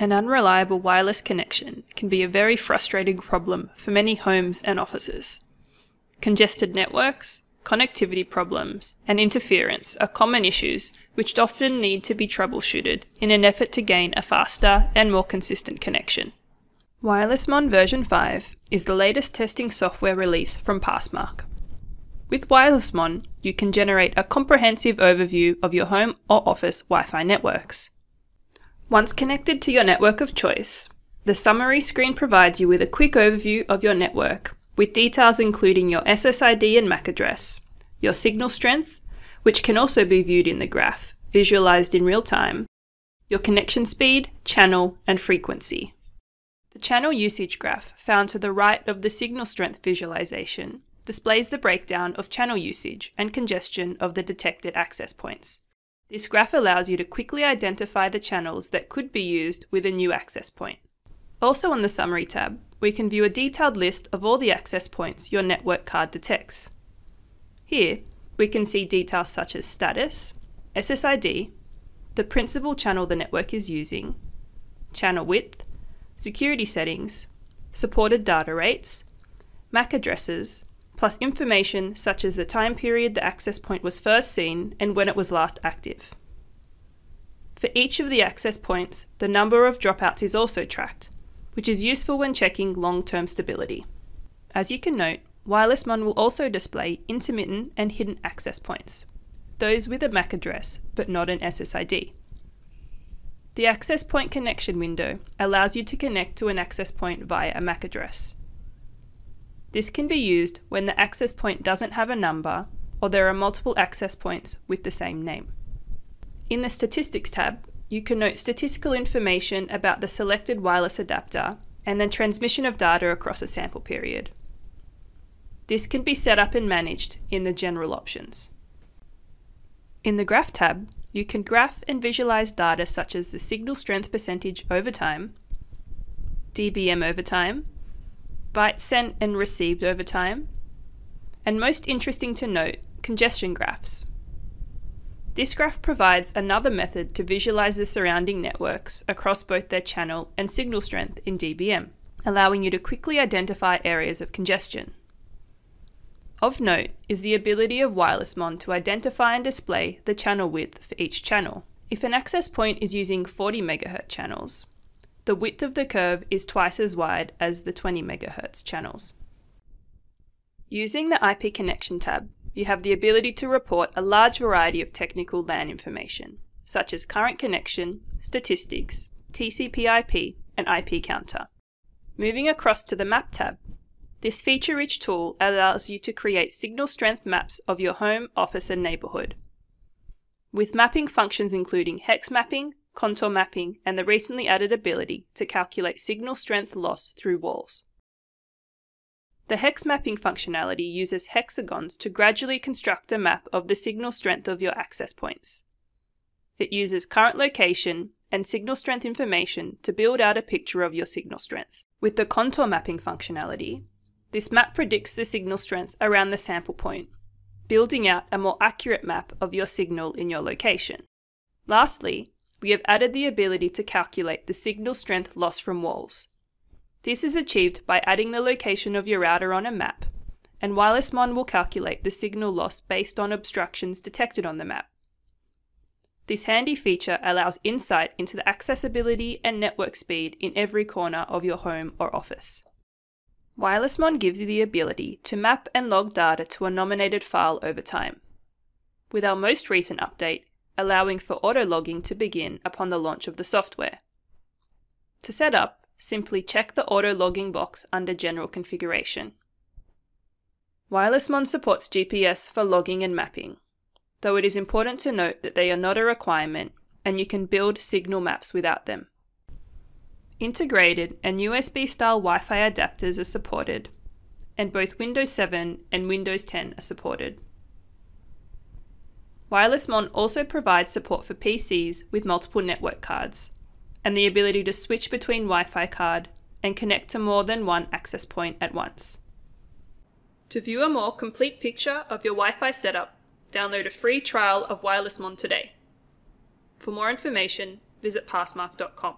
An unreliable wireless connection can be a very frustrating problem for many homes and offices. Congested networks, connectivity problems, and interference are common issues which often need to be troubleshooted in an effort to gain a faster and more consistent connection. WirelessMon version 5 is the latest testing software release from Passmark. With WirelessMon, you can generate a comprehensive overview of your home or office Wi-Fi networks. Once connected to your network of choice, the summary screen provides you with a quick overview of your network, with details including your SSID and MAC address, your signal strength, which can also be viewed in the graph, visualized in real time, your connection speed, channel, and frequency. The channel usage graph found to the right of the signal strength visualization displays the breakdown of channel usage and congestion of the detected access points. This graph allows you to quickly identify the channels that could be used with a new access point. Also on the Summary tab, we can view a detailed list of all the access points your network card detects. Here, we can see details such as status, SSID, the principal channel the network is using, channel width, security settings, supported data rates, MAC addresses, plus information such as the time period the access point was first seen and when it was last active. For each of the access points, the number of dropouts is also tracked, which is useful when checking long-term stability. As you can note, WirelessMon will also display intermittent and hidden access points, those with a MAC address but not an SSID. The access point connection window allows you to connect to an access point via a MAC address. This can be used when the access point doesn't have a number or there are multiple access points with the same name. In the Statistics tab, you can note statistical information about the selected wireless adapter and the transmission of data across a sample period. This can be set up and managed in the General options. In the Graph tab, you can graph and visualize data such as the signal strength percentage over time, dBm over time, bytes sent and received over time, and most interesting to note, congestion graphs. This graph provides another method to visualize the surrounding networks across both their channel and signal strength in dBm, allowing you to quickly identify areas of congestion. Of note is the ability of WirelessMon to identify and display the channel width for each channel. If an access point is using 40 MHz channels, the width of the curve is twice as wide as the 20 MHz channels. Using the IP Connection tab, you have the ability to report a large variety of technical LAN information, such as current connection, statistics, TCP IP, and IP counter. Moving across to the Map tab, this feature-rich tool allows you to create signal strength maps of your home, office, and neighborhood. With mapping functions including hex mapping, contour mapping, and the recently added ability to calculate signal strength loss through walls. The hex mapping functionality uses hexagons to gradually construct a map of the signal strength of your access points. It uses current location and signal strength information to build out a picture of your signal strength. With the contour mapping functionality, this map predicts the signal strength around the sample point, building out a more accurate map of your signal in your location. Lastly, we have added the ability to calculate the signal strength loss from walls. This is achieved by adding the location of your router on a map, and WirelessMon will calculate the signal loss based on obstructions detected on the map. This handy feature allows insight into the accessibility and network speed in every corner of your home or office. WirelessMon gives you the ability to map and log data to a nominated file over time. With our most recent update, allowing for auto-logging to begin upon the launch of the software. To set up, simply check the auto-logging box under General Configuration. WirelessMon supports GPS for logging and mapping, though it is important to note that they are not a requirement and you can build signal maps without them. Integrated and USB-style Wi-Fi adapters are supported, and both Windows 7 and Windows 10 are supported. WirelessMon also provides support for PCs with multiple network cards, and the ability to switch between Wi-Fi card and connect to more than one access point at once. To view a more complete picture of your Wi-Fi setup, download a free trial of WirelessMon today. For more information, visit passmark.com.